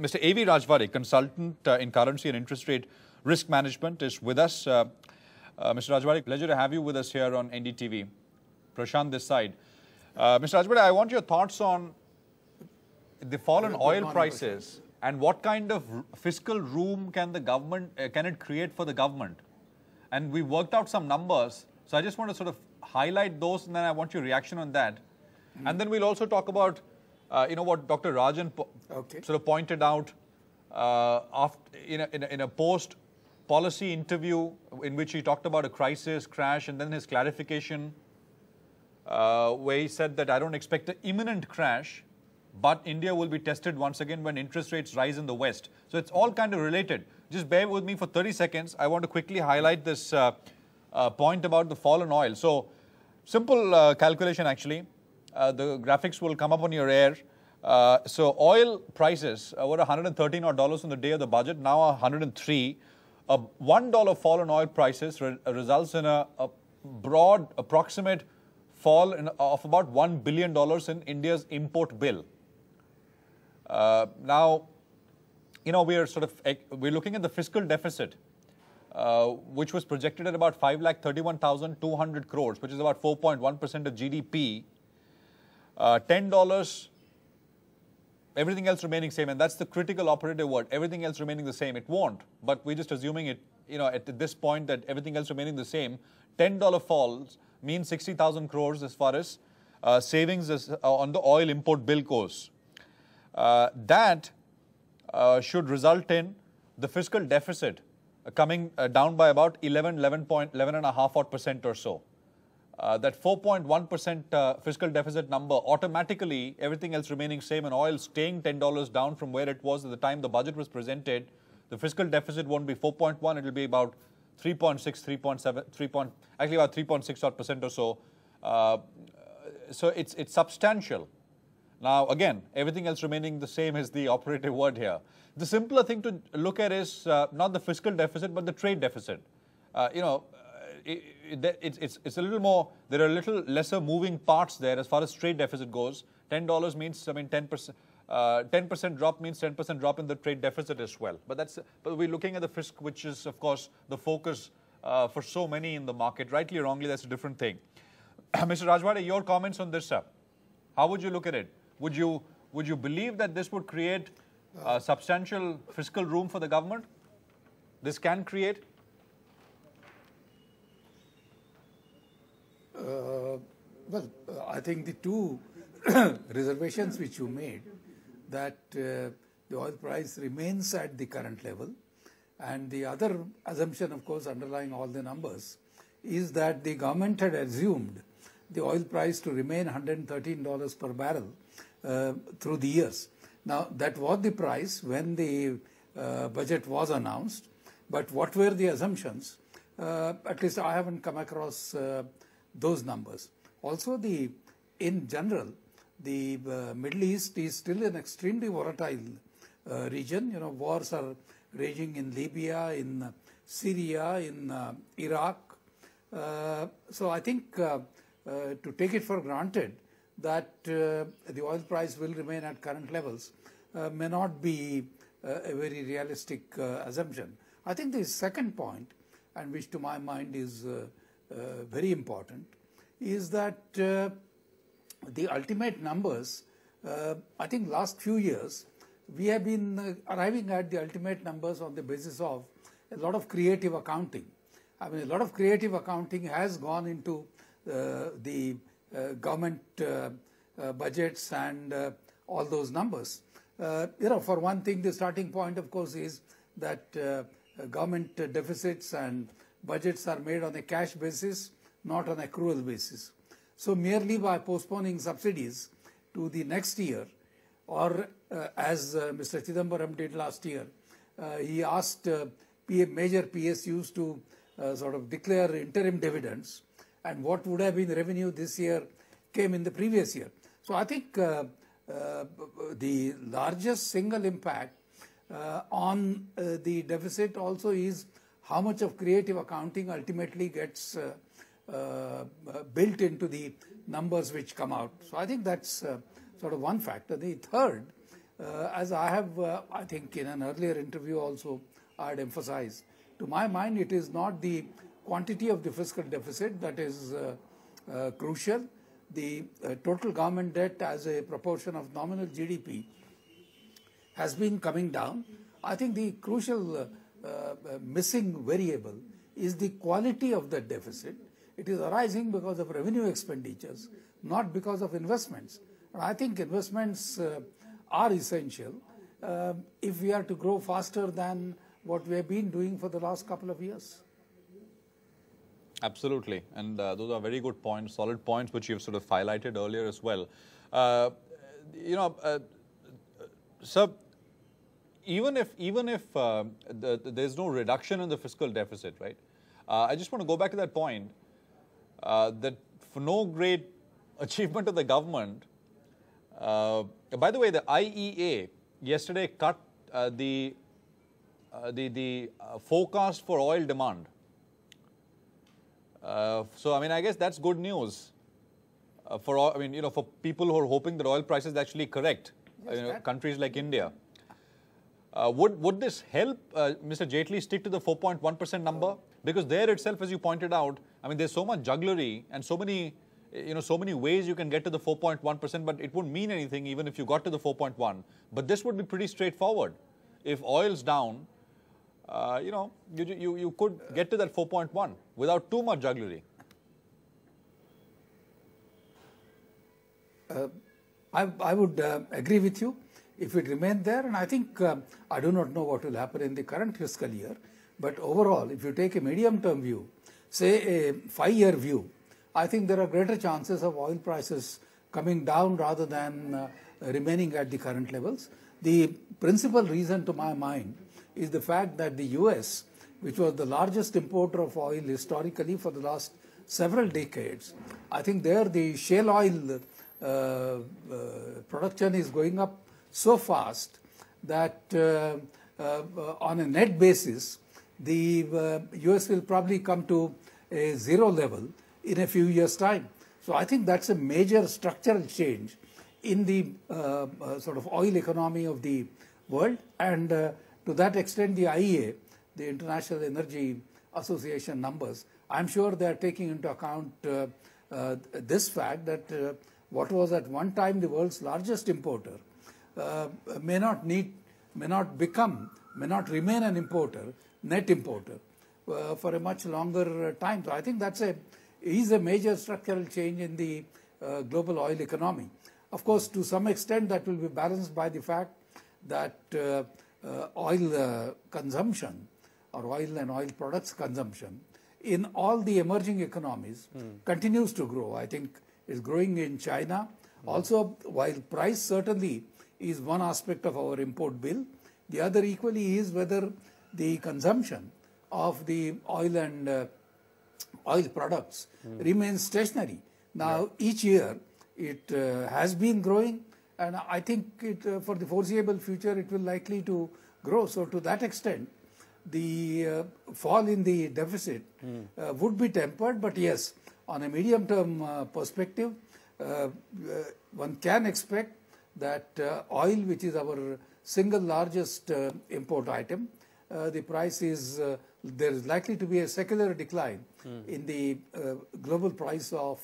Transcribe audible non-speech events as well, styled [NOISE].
Mr. A.V. Rajwade, consultant uh, in currency and interest rate risk management, is with us. Uh, uh, Mr. Rajwade, pleasure to have you with us here on NDTV. Prashant this side. Uh, Mr. Rajwade, I want your thoughts on the fall in oil prices and what kind of fiscal room can the government, uh, can it create for the government? And we worked out some numbers. So I just want to sort of highlight those and then I want your reaction on that. Mm. And then we'll also talk about, uh, you know, what Dr. Rajan okay. sort of pointed out uh, after, in, a, in, a, in a post policy interview in which he talked about a crisis, crash, and then his clarification uh, where he said that I don't expect an imminent crash, but India will be tested once again when interest rates rise in the West. So it's all kind of related. Just bear with me for 30 seconds. I want to quickly highlight this uh, uh, point about the fall in oil. So simple uh, calculation actually. Uh, the graphics will come up on your air. Uh, so oil prices were 113 odd dollars on the day of the budget, now 103. A $1 fall in oil prices re results in a, a, broad approximate fall in, of about $1 billion in India's import bill. Uh, now, you know, we are sort of, we're looking at the fiscal deficit, uh, which was projected at about 5,31,200 crores, which is about 4.1% of GDP. Uh, $10, everything else remaining same, and that's the critical operative word, everything else remaining the same. It won't, but we're just assuming it, you know, at this point that everything else remaining the same. $10 falls means 60,000 crores as far as uh, savings is, uh, on the oil import bill goes. Uh, that uh, should result in the fiscal deficit coming uh, down by about 11, 11, point, 11 and a half odd percent or so. Uh, that 4.1% uh, fiscal deficit number automatically, everything else remaining same and oil staying $10 down from where it was at the time the budget was presented, the fiscal deficit won't be 4.1, it will be about 3.6, 3.7, 3. Point, actually about 3.6 odd percent or so. Uh, so it's, it's substantial. Now, again, everything else remaining the same is the operative word here. The simpler thing to look at is uh, not the fiscal deficit, but the trade deficit. Uh, you know, it, it, it's, it's a little more, there are a little lesser moving parts there as far as trade deficit goes. $10 means, I mean, 10%. 10% uh, drop means 10% drop in the trade deficit as well. But that's but we're looking at the fisc, which is of course the focus uh, for so many in the market. Rightly or wrongly, that's a different thing. [CLEARS THROAT] Mr. Rajwade, your comments on this, sir? How would you look at it? Would you, would you believe that this would create uh, substantial fiscal room for the government? This can create? Well, uh, I think the two [COUGHS] reservations which you made, that uh, the oil price remains at the current level, and the other assumption, of course, underlying all the numbers, is that the government had assumed the oil price to remain $113 per barrel uh, through the years. Now, that was the price when the uh, budget was announced, but what were the assumptions? Uh, at least I haven't come across those numbers. Also, the in general, the uh, Middle East is still an extremely volatile uh, region. You know, wars are raging in Libya, in Syria, in uh, Iraq. so I think to take it for granted that uh, the oil price will remain at current levels uh, may not be uh, a very realistic assumption. I think the second point, and which to my mind is very important, is that the ultimate numbers, I think last few years, we have been arriving at the ultimate numbers on the basis of a lot of creative accounting. I mean, a lot of creative accounting has gone into uh, the uh, government uh, uh, budgets and all those numbers. you know, for one thing, the starting point, of course, is that government deficits and budgets are made on a cash basis, not on accrual basis. So merely by postponing subsidies to the next year, or uh, as uh, Mr. Chidambaram did last year, uh, he asked major PSUs to sort of declare interim dividends and what would have been revenue this year came in the previous year. So I think uh, uh, the largest single impact uh, on uh, the deficit also is how much of creative accounting ultimately gets uh, uh, built into the numbers which come out. So I think that's sort of one factor. The third, Uh, as I have, uh, I think in an earlier interview also, I had emphasized, to my mind, it is not the quantity of the fiscal deficit that is uh, uh crucial. The uh, total government debt as a proportion of nominal GDP has been coming down. I think the crucial uh, missing variable is the quality of the deficit. It is arising because of revenue expenditures, not because of investments. And I think investments uh, are essential uh, if we are to grow faster than what we have been doing for the last couple of years. Absolutely. And uh, those are very good points, solid points, which you've sort of highlighted earlier as well. Uh, you know, uh, sir, even if even if uh, the, the, there's no reduction in the fiscal deficit, right? Uh, I just want to go back to that point uh, that for no great [LAUGHS] achievement of the government. Uh, by the way, the IEA yesterday cut uh, the uh, the the forecast for oil demand. so I mean, I guess that's good news for all, I mean, you know, for people who are hoping that oil prices actually correct. Yes, you know, countries like India. Uh, would, would this help uh, Mr. Jaitley stick to the 4.1% number? Because there itself, as you pointed out, I mean, there's so much jugglery and so many, you know, so many ways you can get to the 4.1%, but it wouldn't mean anything even if you got to the 4.1. But this would be pretty straightforward. If oil's down, uh, you know, you, you, you could get to that 4.1 without too much jugglery. Uh, I, I would uh, agree with you if it remained there. And I think, uh, I do not know what will happen in the current fiscal year, but overall, if you take a medium term view, say a five year view, I think there are greater chances of oil prices coming down rather than uh, remaining at the current levels. The principal reason to my mind is the fact that the US, which was the largest importer of oil historically for the last several decades, I think there the shale oil uh, uh, production is going up so fast that uh, uh, on a net basis, the US uh, will probably come to a zero level in a few years' time. So I think that's a major structural change in the uh, uh, sort of oil economy of the world. And uh, to that extent, the IEA, the International Energy Association numbers, I'm sure they're taking into account this fact that what was at one time the world's largest importer uh, may not need, may not become, may not remain an importer, net importer, uh, for a much longer time. So I think that's a is a major structural change in the uh, global oil economy. Of course, to some extent, that will be balanced by the fact that uh, uh, oil uh, consumption or oil and oil products consumption in all the emerging economies mm. continues to grow. I think is growing in China. Mm. Also, while price certainly is one aspect of our import bill. The other equally is whether the consumption of the oil and uh, oil products mm. remains stationary. Now, right. each year it uh, has been growing, and I think it, uh, for the foreseeable future it will likely to grow. So, to that extent, the uh, fall in the deficit mm. would be tempered, but yes, on a medium term uh, perspective, one can expect that uh, oil, which is our single largest uh, import item, uh, the price is, there is likely to be a secular decline mm. in the global price of